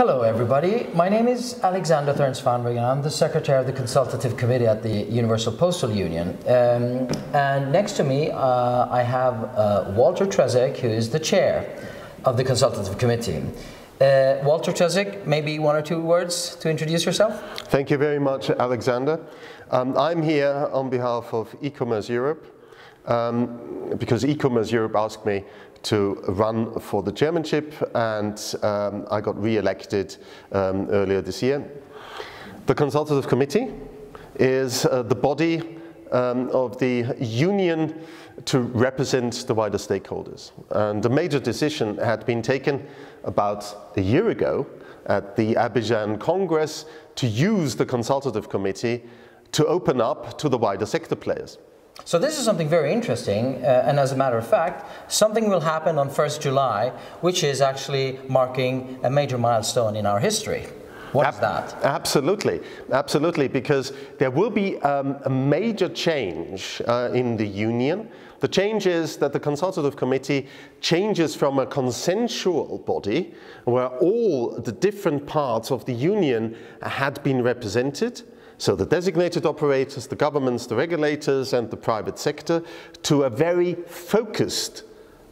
Hello, everybody. My name is Alexander Thern-Svanberg, and I'm the secretary of the consultative committee at the Universal Postal Union. Um, and next to me, uh, I have uh, Walter Trezek, who is the chair of the consultative committee. Uh, Walter Trezek, maybe one or two words to introduce yourself? Thank you very much, Alexander. Um, I'm here on behalf of e-commerce Europe um, because e-commerce Europe asked me to run for the chairmanship and um, I got re-elected um, earlier this year. The consultative committee is uh, the body um, of the union to represent the wider stakeholders. And a major decision had been taken about a year ago at the Abidjan Congress to use the consultative committee to open up to the wider sector players. So this is something very interesting, uh, and as a matter of fact, something will happen on 1st July, which is actually marking a major milestone in our history. What Ab is that? Absolutely, absolutely, because there will be um, a major change uh, in the union. The change is that the consultative committee changes from a consensual body, where all the different parts of the union had been represented, so the designated operators, the governments, the regulators and the private sector to a very focused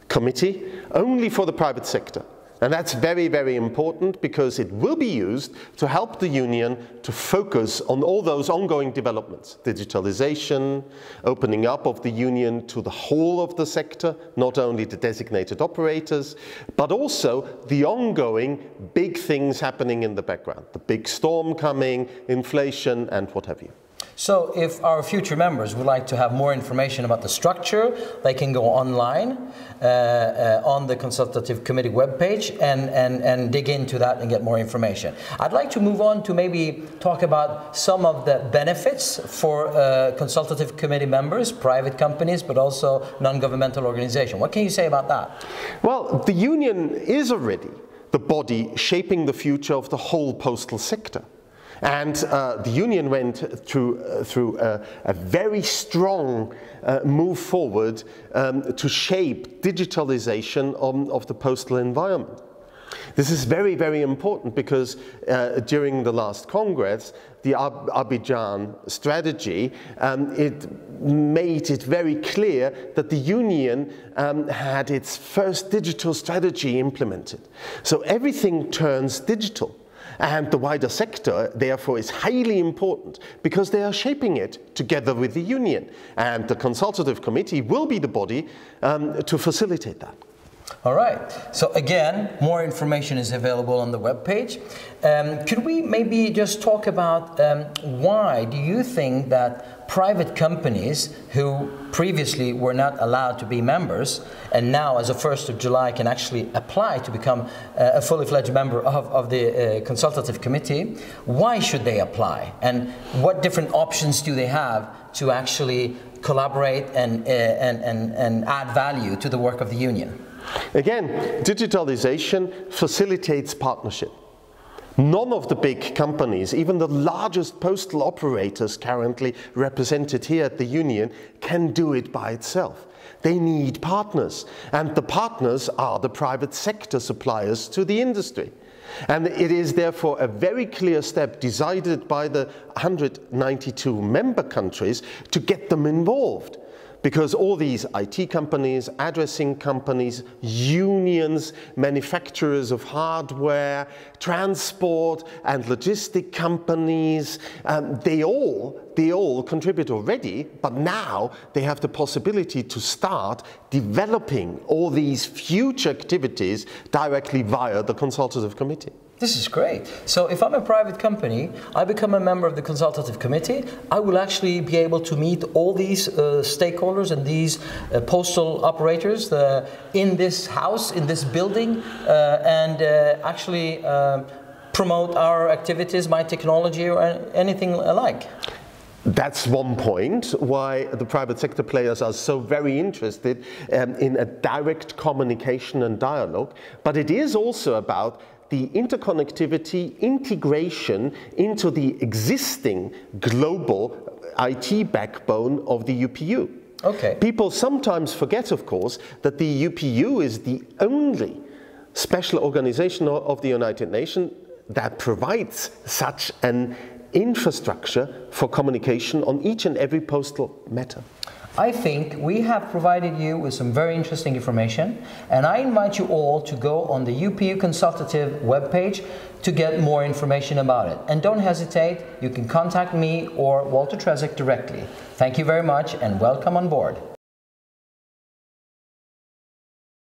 committee only for the private sector. And that's very, very important because it will be used to help the Union to focus on all those ongoing developments. Digitalization, opening up of the Union to the whole of the sector, not only the designated operators, but also the ongoing big things happening in the background. The big storm coming, inflation, and what have you. So if our future members would like to have more information about the structure, they can go online uh, uh, on the consultative committee webpage and, and, and dig into that and get more information. I'd like to move on to maybe talk about some of the benefits for uh, consultative committee members, private companies, but also non-governmental organizations. What can you say about that? Well, the union is already the body shaping the future of the whole postal sector. And uh, the union went through, uh, through a, a, very strong uh, move forward um, to shape digitalization of, of the postal environment. This is very, very important because uh, during the last Congress, the Ab Abidjan strategy, um, it made it very clear that the Union um, had its first digital strategy implemented. So everything turns digital. And the wider sector, therefore, is highly important because they are shaping it together with the union. And the consultative committee will be the body um, to facilitate that. All right. So again, more information is available on the webpage. Um, could we maybe just talk about um, why do you think that private companies who previously were not allowed to be members and now as of 1st of July can actually apply to become uh, a fully fledged member of, of the uh, consultative committee, why should they apply? And what different options do they have to actually collaborate and, uh, and, and, and add value to the work of the union? Again, digitalization facilitates partnership. None of the big companies, even the largest postal operators currently represented here at the Union, can do it by itself. They need partners, and the partners are the private sector suppliers to the industry. And it is therefore a very clear step decided by the 192 member countries to get them involved because all these IT companies, addressing companies, unions, manufacturers of hardware, transport and logistic companies, um, they all they all contribute already, but now they have the possibility to start developing all these future activities directly via the consultative committee. This is great. So if I'm a private company, I become a member of the consultative committee, I will actually be able to meet all these uh, stakeholders and these uh, postal operators uh, in this house, in this building, uh, and uh, actually uh, promote our activities, my technology, or anything alike. That's one point why the private sector players are so very interested um, in a direct communication and dialogue. But it is also about the interconnectivity, integration into the existing global IT backbone of the UPU. Okay. People sometimes forget, of course, that the UPU is the only special organization of the United Nations that provides such an infrastructure for communication on each and every postal matter. I think we have provided you with some very interesting information, and I invite you all to go on the UPU Consultative webpage to get more information about it. And don't hesitate, you can contact me or Walter Trezek directly. Thank you very much and welcome on board.